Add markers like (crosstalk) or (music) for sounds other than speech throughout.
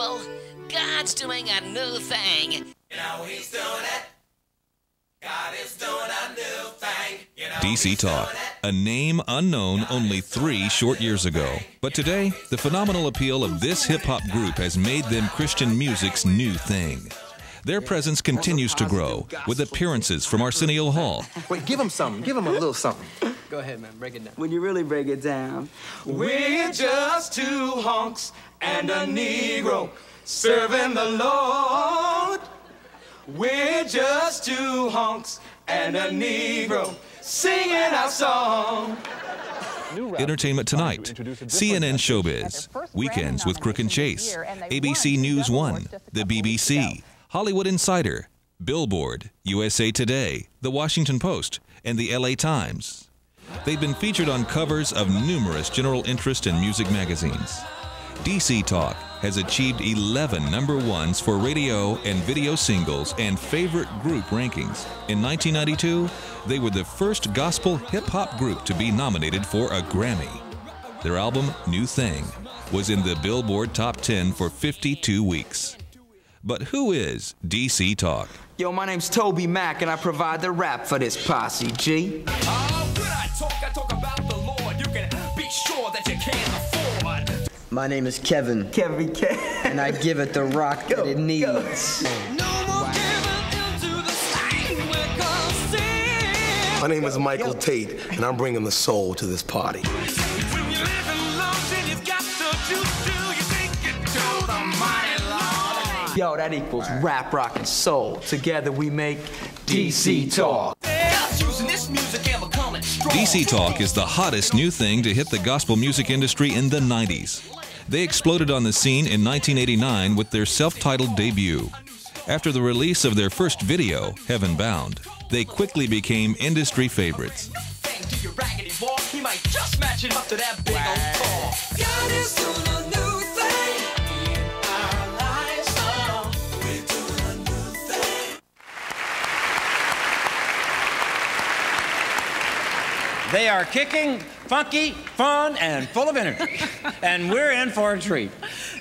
people. God's doing a new thing. You know he's doing it. God is doing a new thing. You know DC Talk, a name unknown only three short years ago. But today, the phenomenal appeal of this hip hop group has made them Christian music's new thing. Their presence continues to grow with appearances from Arsenio Hall, Wait, give him something. Give him a little something. Go ahead, man. Break it down. When you really break it down, We're just two hunks and a Negro serving the Lord. We're just two hunks and a Negro singing our song. Entertainment Tonight, CNN Showbiz, Weekends with Crook and Chase, ABC News 1, the BBC, Hollywood Insider, Billboard, USA Today, The Washington Post, and the LA Times. They've been featured on covers of numerous general interest and music magazines. DC Talk has achieved 11 number ones for radio and video singles and favorite group rankings. In 1992, they were the first gospel hip hop group to be nominated for a Grammy. Their album, New Thing, was in the Billboard Top 10 for 52 weeks. But who is DC Talk? yo, my name's Toby Mac, and I provide the rap for this posse, G. Oh, My name is Kevin, Kevin K. and I give it the rock that it needs. My name is Michael Tate, and I'm bringing the soul to this party. When you live in love, then you've got the juice. Do you think it to the mighty Lord? Yo, that equals rap, rock, and soul. Together we make DC Talk. God's using this music and becoming strong. DC Talk is the hottest new thing to hit the gospel music industry in the 90s. They exploded on the scene in 1989 with their self titled debut. After the release of their first video, Heaven Bound, they quickly became industry favorites. They are kicking, funky, fun, and full of energy. (laughs) and we're in for a treat.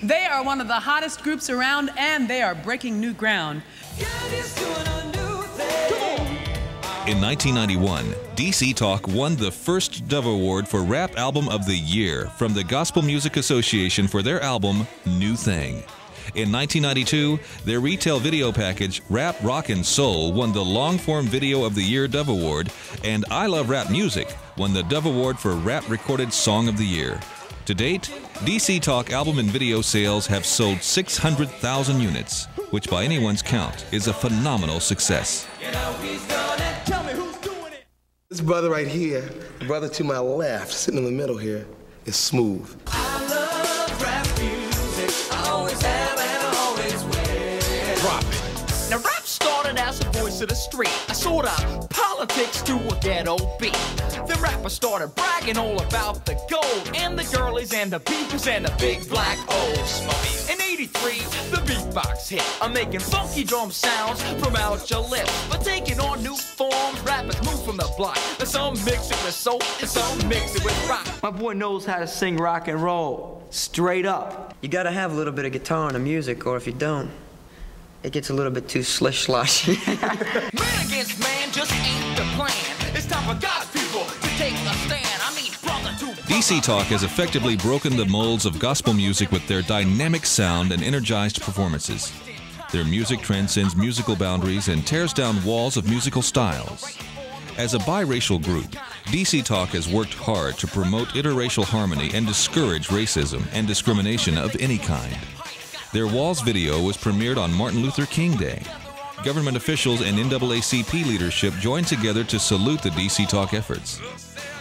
They are one of the hottest groups around and they are breaking new ground. God is doing a new. In 1991, DC Talk won the first Dove Award for Rap Album of the Year from the Gospel Music Association for their album New Thing. In 1992, their retail video package Rap, Rock, and Soul won the Long Form Video of the Year Dove Award, and I Love Rap Music won the Dove Award for Rap Recorded Song of the Year. To date, DC Talk album and video sales have sold 600,000 units, which by anyone's count is a phenomenal success. This brother right here, the brother to my left, sitting in the middle here, is smooth. Started as a voice of the street, I sort of politics to a ghetto beat. The rapper started bragging all about the gold and the girlies and the beepers and the big black old smokies. In '83, the beatbox hit, I'm making funky drum sounds from out your lips. But taking on new forms, rappers move from the block. And some mix it with soul and some mix it with rock. My boy knows how to sing rock and roll. Straight up. You gotta have a little bit of guitar in the music, or if you don't, it gets a little bit too slish sloshy. (laughs) Man against man just ain't the plan. It's time for God's people to take a stand. I mean, brother to brother. DC Talk has effectively broken the molds of gospel music with their dynamic sound and energized performances. Their music transcends musical boundaries and tears down walls of musical styles. As a biracial group, DC Talk has worked hard to promote interracial harmony and discourage racism and discrimination of any kind. Their Walls video was premiered on Martin Luther King Day. Government officials and NAACP leadership joined together to salute the DC Talk efforts.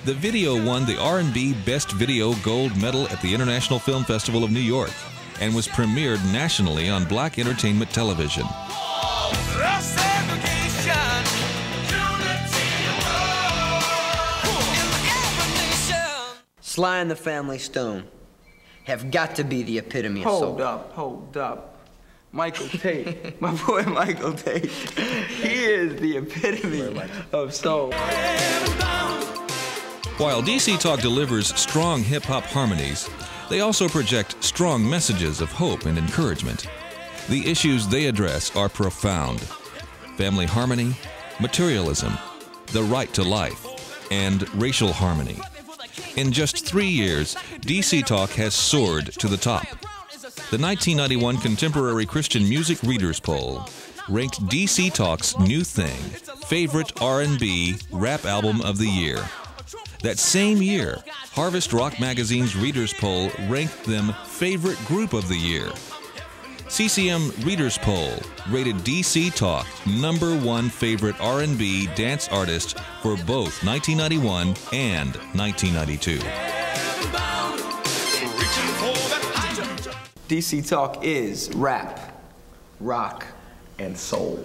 The video won the R&B Best Video Gold Medal at the International Film Festival of New York and was premiered nationally on Black Entertainment Television. Sly and the Family Stone have got to be the epitome of soul. Hold up, hold up. Michael Tate, (laughs) my boy Michael Tate. He is the epitome of soul. While DC Talk delivers strong hip hop harmonies, They also project strong messages of hope and encouragement. The issues they address are profound family harmony, materialism, the right to life, and racial harmony. In just three years, DC Talk has soared to the top. The 1991 Contemporary Christian Music Readers Poll ranked DC Talk's New Thing favorite R&B rap album of the year. That same year, Harvest Rock Magazine's Readers Poll ranked them favorite group of the year. CCM Readers Poll rated DC Talk number one favorite R&B dance artist for both 1991 and 1992. DC Talk is rap, rock, and soul.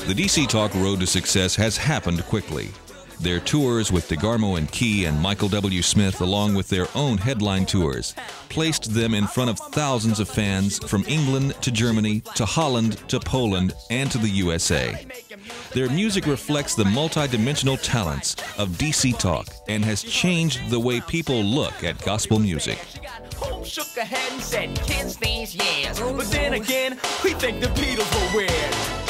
The DC Talk road to success has happened quickly. Their tours with DeGarmo and Key and Michael W. Smith, along with their own headline tours, placed them in front of thousands of fans from England to Germany to Holland to Poland and to the USA. Their music reflects the multidimensional talents of DC Talk and has changed the way people look at gospel music. Shook her head and said, kids these years. But then again, we think the Beatles were weird.